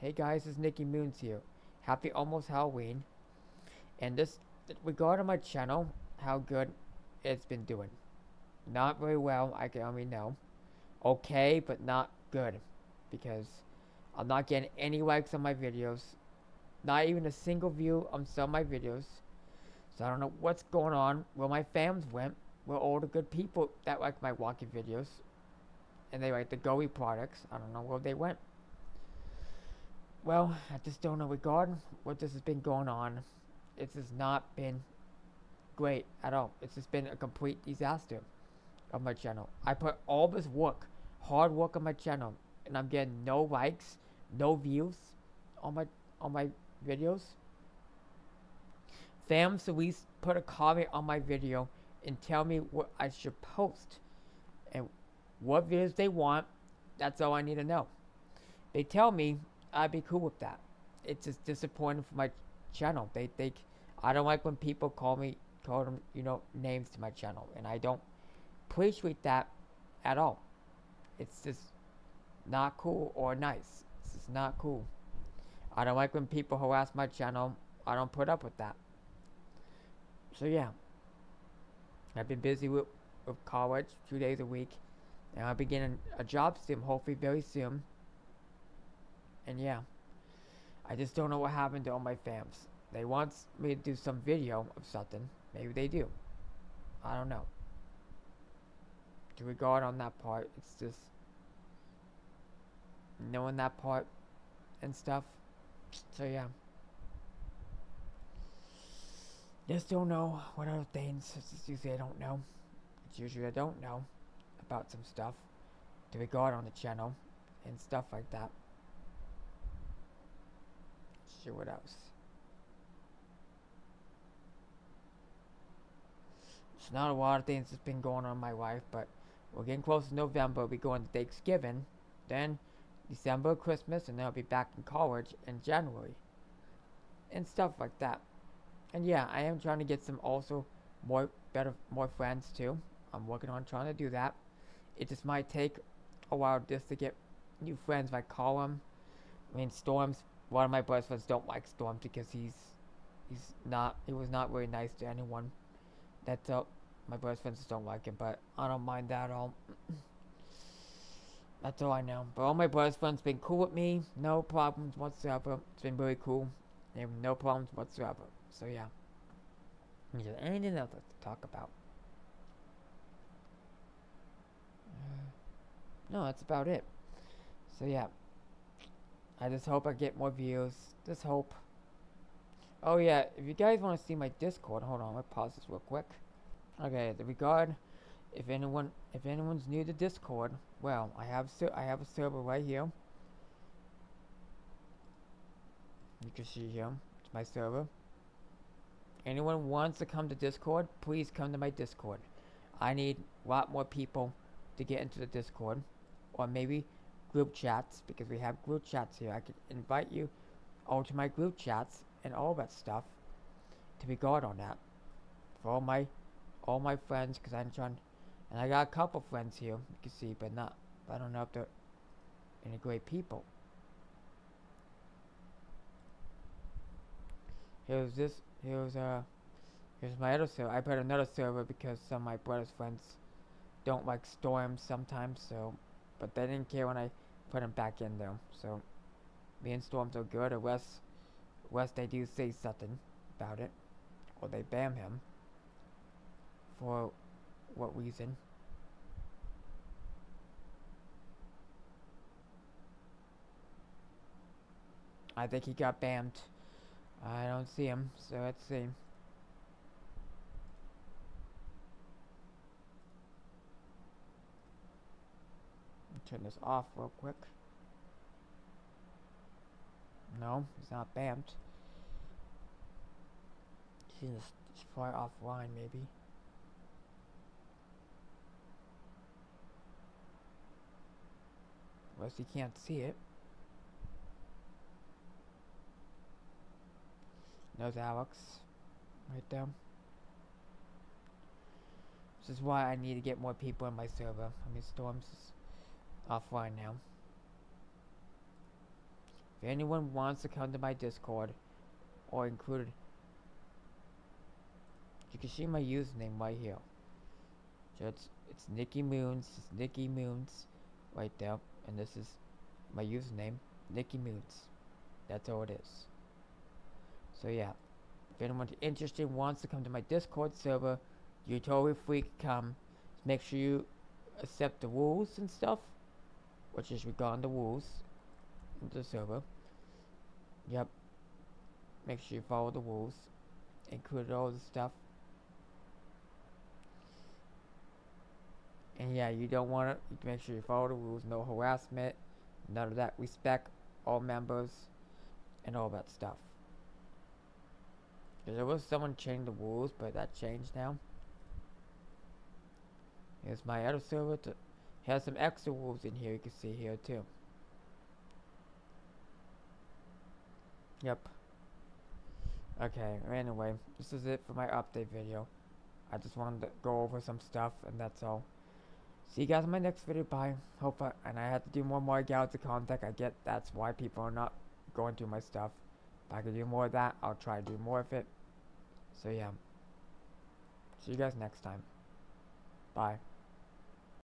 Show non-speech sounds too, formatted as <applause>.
Hey guys, it's Nicky Moons here. Happy almost Halloween. And this, regarding my channel, how good it's been doing. Not very well, I can only know. Okay, but not good. Because I'm not getting any likes on my videos. Not even a single view on some of my videos. So I don't know what's going on, where my fans went, where all the good people that like my walking videos, and they like the GOE products, I don't know where they went. Well, I just don't know regard what this has been going on. It has not been great at all. It's just been a complete disaster on my channel. I put all this work, hard work on my channel, and I'm getting no likes, no views on my on my videos. At least put a comment on my video and tell me what I should post and what videos they want. That's all I need to know. They tell me I'd be cool with that. It's just disappointing for my channel. They think I don't like when people call me call them you know names to my channel, and I don't appreciate that at all. It's just not cool or nice. It's just not cool. I don't like when people harass my channel. I don't put up with that. So yeah, I've been busy with, with college two days a week, and I'll be getting a job soon, hopefully very soon. And yeah, I just don't know what happened to all my fams. They want me to do some video of something. Maybe they do. I don't know. To regard on that part, it's just knowing that part and stuff. So yeah. Just don't know what other things. It's just usually I don't know. It's usually I don't know about some stuff to regard on the channel and stuff like that. See what else. It's not a lot of things that's been going on in my life, but we're getting close to November. We're going to Thanksgiving, then December, Christmas, and then I'll be back in college in January. And stuff like that. And yeah, I am trying to get some also more better more friends too. I'm working on trying to do that. It just might take a while just to get new friends like them, I mean Storms one of my best friends don't like Storm because he's he's not he was not very nice to anyone. That's all my best friends don't like him, but I don't mind that at all. <clears throat> That's all I know. But all my best friends been cool with me, no problems whatsoever. It's been really cool. They have no problems whatsoever. So yeah. Is there anything else to talk about? <sighs> No, that's about it. So yeah. I just hope I get more views. Just hope. Oh yeah, if you guys want to see my Discord, hold on, let me pause this real quick. Okay, the regard. If anyone, if anyone's new to Discord, well, I have I have a server right here. You can see here, it's my server. Anyone wants to come to Discord, please come to my Discord. I need a lot more people to get into the Discord, or maybe group chats because we have group chats here. I could invite you all to my group chats and all that stuff to be guard on that for all my all my friends because I'm trying and I got a couple friends here you can see but not I don't know if they're any great people here's this here's uh here's my other server I put another server because some of my brother's friends don't like storms sometimes so but they didn't care when I put him back in though. So me and Storms are good unless, unless they do say something about it. Or they ban him. For what reason? I think he got banned. I don't see him, so let's see. Turn this off real quick. No, he's not banned. He's just fly offline, maybe. Unless he can't see it. There's Alex. Right there. This is why I need to get more people in my server. I mean, Storms offline now. If anyone wants to come to my Discord or included, you can see my username right here. So it's it's Nicky Moons. It's Nicky Moons, right there, and this is my username, Nicky Moons. That's all it is. So yeah, if anyone interested wants to come to my Discord server, you're totally free to come. Just make sure you accept the rules and stuff, which is regarding the rules of the server. Yep. Make sure you follow the rules, include all the stuff. And yeah, you don't want to make sure you follow the rules. No harassment, none of that. Respect all members, and all that stuff. There was someone changed the rules, but that changed now. Here's my other server. Has some extra rules in here. You can see here too. Yep. Okay, anyway, this is it for my update video. I just wanted to go over some stuff, and that's all. See you guys in my next video. Bye. Hope I, and I had to do more more Galaxy contact I get that's why people are not going through my stuff. If I could do more of that, I'll try to do more of it. So yeah. See you guys next time. Bye.